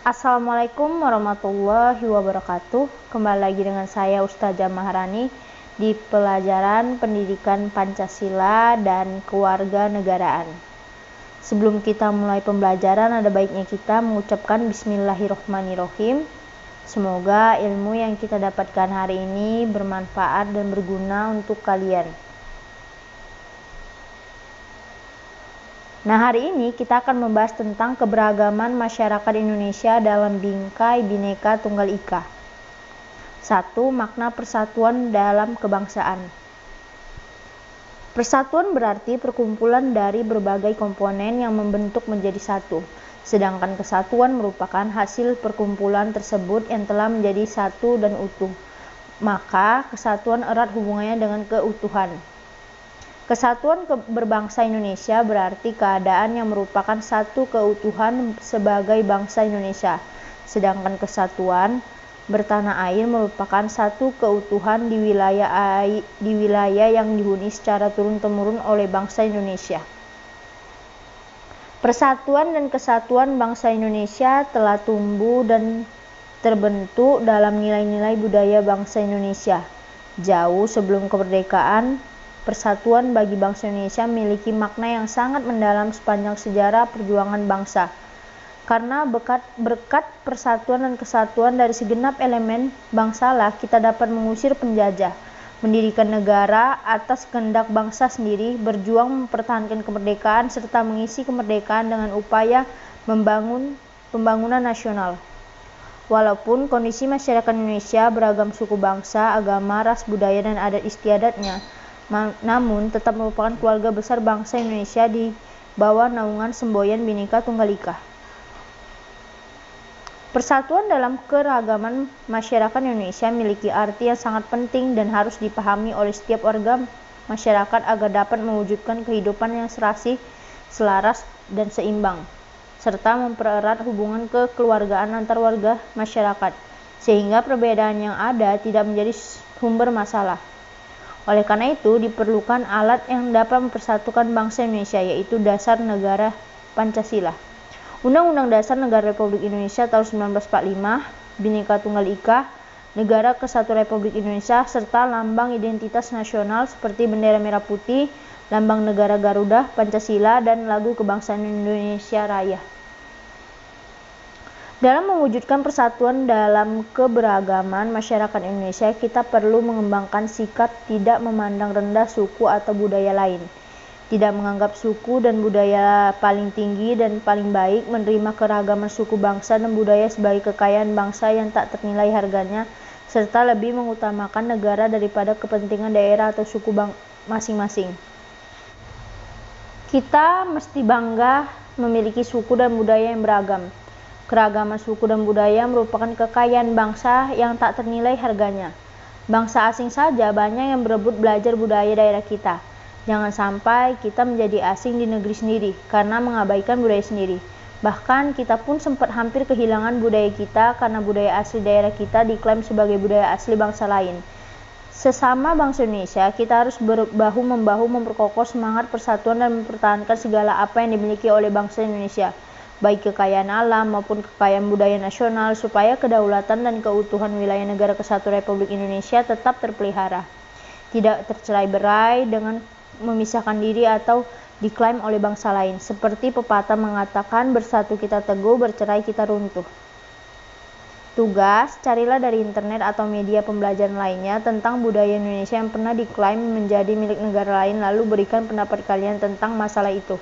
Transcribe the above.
Assalamualaikum warahmatullahi wabarakatuh. Kembali lagi dengan saya Ustazah Maharani di pelajaran Pendidikan Pancasila dan Kewarganegaraan. Sebelum kita mulai pembelajaran, ada baiknya kita mengucapkan Bismillahirrohmanirrohim. Semoga ilmu yang kita dapatkan hari ini bermanfaat dan berguna untuk kalian. Nah, hari ini kita akan membahas tentang keberagaman masyarakat Indonesia dalam bingkai Bhinneka Tunggal Ika. Satu, makna persatuan dalam kebangsaan. Persatuan berarti perkumpulan dari berbagai komponen yang membentuk menjadi satu, sedangkan kesatuan merupakan hasil perkumpulan tersebut yang telah menjadi satu dan utuh. Maka, kesatuan erat hubungannya dengan keutuhan. Kesatuan berbangsa Indonesia berarti keadaan yang merupakan satu keutuhan sebagai bangsa Indonesia, sedangkan kesatuan bertanah air merupakan satu keutuhan di wilayah air, di wilayah yang dihuni secara turun-temurun oleh bangsa Indonesia. Persatuan dan kesatuan bangsa Indonesia telah tumbuh dan terbentuk dalam nilai-nilai budaya bangsa Indonesia. Jauh sebelum kemerdekaan, persatuan bagi bangsa Indonesia memiliki makna yang sangat mendalam sepanjang sejarah perjuangan bangsa. Karena berkat, berkat persatuan dan kesatuan dari segenap elemen bangsalah kita dapat mengusir penjajah, mendirikan negara atas kehendak bangsa sendiri, berjuang mempertahankan kemerdekaan serta mengisi kemerdekaan dengan upaya membangun pembangunan nasional. Walaupun kondisi masyarakat Indonesia beragam suku bangsa, agama, ras, budaya, dan adat istiadatnya, namun tetap merupakan keluarga besar bangsa Indonesia di bawah naungan semboyan Bhinneka Tunggal Ika. Persatuan dalam keragaman masyarakat Indonesia memiliki arti yang sangat penting dan harus dipahami oleh setiap warga masyarakat agar dapat mewujudkan kehidupan yang serasi, selaras, dan seimbang, serta mempererat hubungan kekeluargaan antar warga masyarakat, sehingga perbedaan yang ada tidak menjadi sumber masalah. Oleh karena itu, diperlukan alat yang dapat mempersatukan bangsa Indonesia, yaitu Dasar Negara Pancasila. Undang-Undang Dasar Negara Republik Indonesia tahun 1945, Bhinneka Tunggal Ika, Negara Kesatuan Republik Indonesia, serta lambang identitas nasional seperti bendera merah putih, lambang negara Garuda, Pancasila, dan lagu kebangsaan Indonesia Raya. Dalam mewujudkan persatuan dalam keberagaman masyarakat Indonesia, kita perlu mengembangkan sikap tidak memandang rendah suku atau budaya lain. Tidak menganggap suku dan budaya paling tinggi dan paling baik, menerima keragaman suku bangsa dan budaya sebagai kekayaan bangsa yang tak ternilai harganya, serta lebih mengutamakan negara daripada kepentingan daerah atau suku masing-masing. Kita mesti bangga memiliki suku dan budaya yang beragam Keragaman suku dan budaya merupakan kekayaan bangsa yang tak ternilai harganya. Bangsa asing saja banyak yang berebut belajar budaya daerah kita. Jangan sampai kita menjadi asing di negeri sendiri karena mengabaikan budaya sendiri. Bahkan kita pun sempat hampir kehilangan budaya kita karena budaya asli daerah kita diklaim sebagai budaya asli bangsa lain. Sesama bangsa Indonesia, kita harus berbahu-membahu memperkokoh semangat persatuan dan mempertahankan segala apa yang dimiliki oleh bangsa Indonesia baik kekayaan alam maupun kekayaan budaya nasional supaya kedaulatan dan keutuhan wilayah negara kesatuan Republik Indonesia tetap terpelihara. Tidak tercerai berai dengan memisahkan diri atau diklaim oleh bangsa lain. Seperti pepatah mengatakan bersatu kita teguh, bercerai kita runtuh. Tugas, carilah dari internet atau media pembelajaran lainnya tentang budaya Indonesia yang pernah diklaim menjadi milik negara lain lalu berikan pendapat kalian tentang masalah itu.